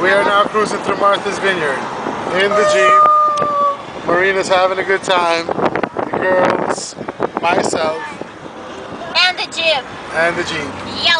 We are now cruising through Martha's Vineyard in the Jeep. Marina's having a good time. The girls, myself, And the Jeep. and the Jeep. Yellow.